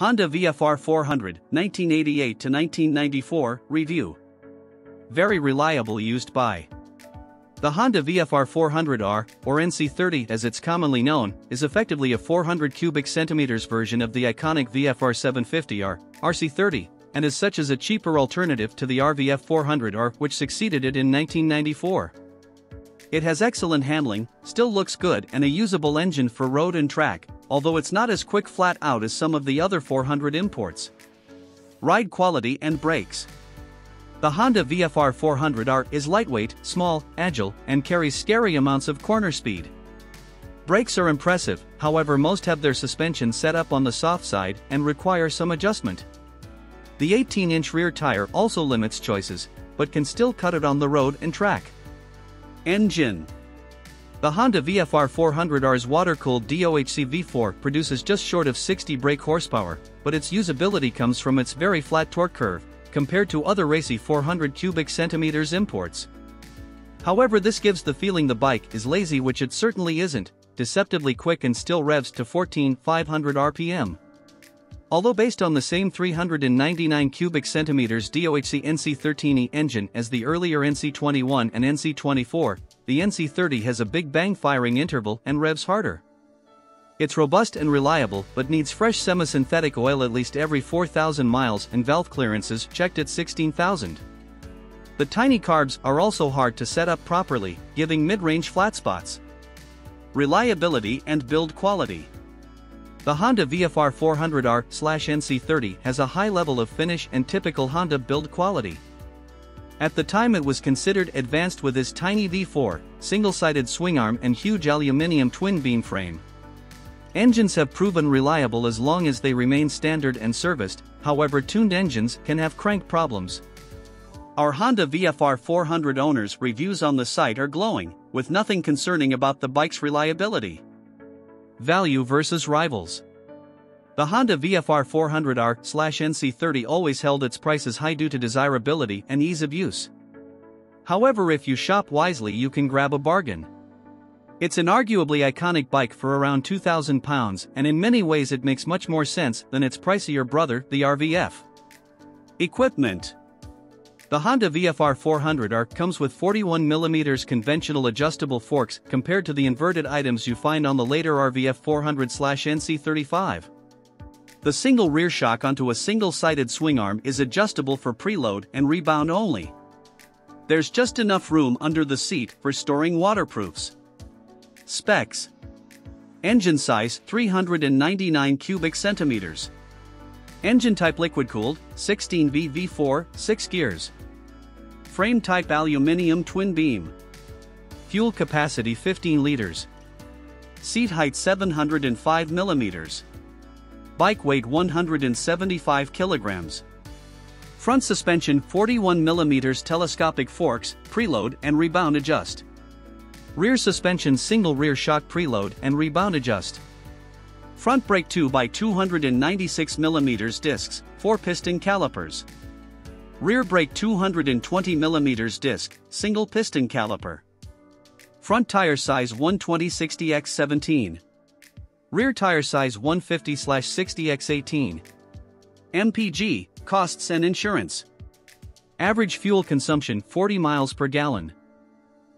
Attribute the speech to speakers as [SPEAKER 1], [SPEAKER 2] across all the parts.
[SPEAKER 1] Honda VFR 400, 1988 to 1994, review. Very reliable used buy. The Honda VFR 400R, or NC30 as it's commonly known, is effectively a 400 cubic centimeters version of the iconic VFR 750R, RC30, and as such is a cheaper alternative to the RVF 400R which succeeded it in 1994. It has excellent handling, still looks good and a usable engine for road and track, although it's not as quick flat out as some of the other 400 imports. Ride quality and brakes. The Honda VFR 400R is lightweight, small, agile, and carries scary amounts of corner speed. Brakes are impressive, however most have their suspension set up on the soft side and require some adjustment. The 18-inch rear tire also limits choices, but can still cut it on the road and track. Engine The Honda VFR 400R's water-cooled DOHC V4 produces just short of 60 brake horsepower, but its usability comes from its very flat torque curve, compared to other racy 400 cubic centimeters imports. However this gives the feeling the bike is lazy which it certainly isn't, deceptively quick and still revs to 14,500 RPM. Although based on the same 399 cubic centimeters DOHC NC13E engine as the earlier NC21 and NC24, the NC30 has a big bang firing interval and revs harder. It's robust and reliable but needs fresh semi-synthetic oil at least every 4,000 miles and valve clearances checked at 16,000. The tiny carbs are also hard to set up properly, giving mid-range flat spots. Reliability and build quality. The Honda VFR 400R/NC30 has a high level of finish and typical Honda build quality. At the time it was considered advanced with its tiny V4, single-sided swing arm and huge aluminium twin beam frame. Engines have proven reliable as long as they remain standard and serviced, however tuned engines can have crank problems. Our Honda VFR 400 owners' reviews on the site are glowing, with nothing concerning about the bike's reliability. Value versus rivals. The Honda VFR 400R/NC30 always held its prices high due to desirability and ease of use. However, if you shop wisely, you can grab a bargain. It's an arguably iconic bike for around 2,000 pounds, and in many ways, it makes much more sense than its pricier brother, the RVF. Equipment the Honda VFR 400R comes with 41mm conventional adjustable forks compared to the inverted items you find on the later RVF 400/NC35. The single rear shock onto a single-sided swing arm is adjustable for preload and rebound only. There's just enough room under the seat for storing waterproofs. Specs Engine size 399 cubic centimeters. Engine type liquid cooled, 16V V4, 6 gears. Frame type aluminium twin beam. Fuel capacity 15 liters. Seat height 705 millimeters. Bike weight 175 kilograms. Front suspension 41 millimeters telescopic forks, preload and rebound adjust. Rear suspension single rear shock preload and rebound adjust. Front brake 2 by 296 millimeters discs, 4 piston calipers. Rear brake 220mm disc, single piston caliper. Front tire size 120/60x17. Rear tire size 150/60x18. MPG, costs and insurance. Average fuel consumption 40 miles per gallon.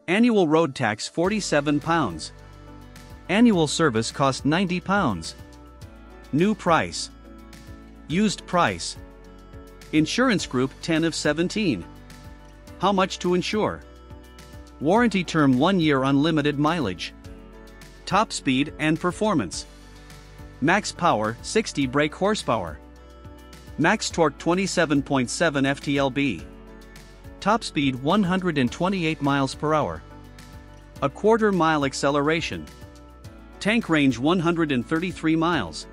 [SPEAKER 1] Annual road tax 47 pounds. Annual service cost 90 pounds. New price. Used price. Insurance Group 10 of 17. How much to insure? Warranty term 1 year unlimited mileage. Top speed and performance. Max power 60 brake horsepower. Max torque 27.7 FTLB. Top speed 128 miles per hour. A quarter mile acceleration. Tank range 133 miles.